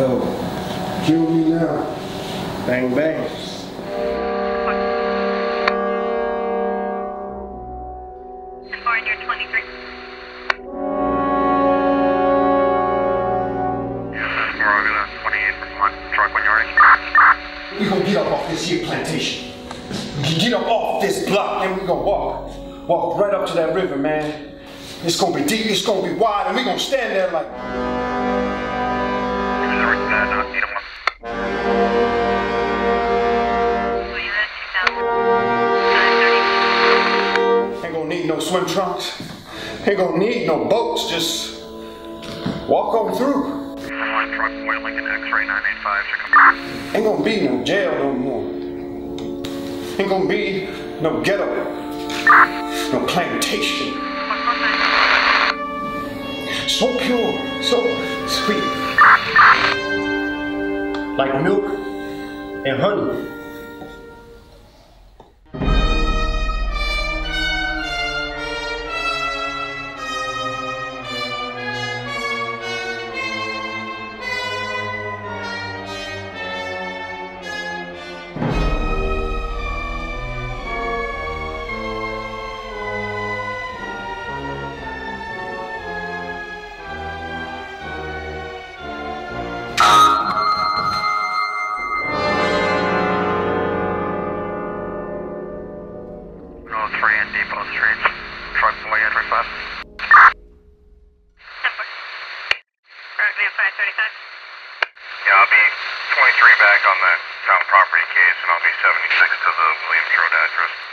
Yo, kill me now. Bang bang. Foreigner 23. We're all gonna 28 from one truck when you're ready. We gonna get up off this here plantation. We get up off this block and we gonna walk. Walk right up to that river, man. It's gonna be deep, it's gonna be wide, and we gonna stand there like. Ain't gonna need no swim trunks. Ain't gonna need no boats. Just walk on through. Truck, Boy Lincoln X-ray 985. Ain't gonna be no jail no more. Ain't gonna be no ghetto. No plantation. So pure, so sweet. Like milk and honey. 3 and Depot Street. Truck boy address left. Currently at 535. Yeah, I'll be 23 back on the town property case, and I'll be 76 to the Williams Road address.